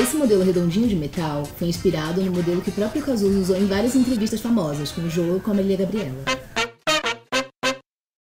Esse modelo redondinho de metal foi inspirado no modelo que o próprio Cazuza usou em várias entrevistas famosas, com o João e com a Maria Gabriela.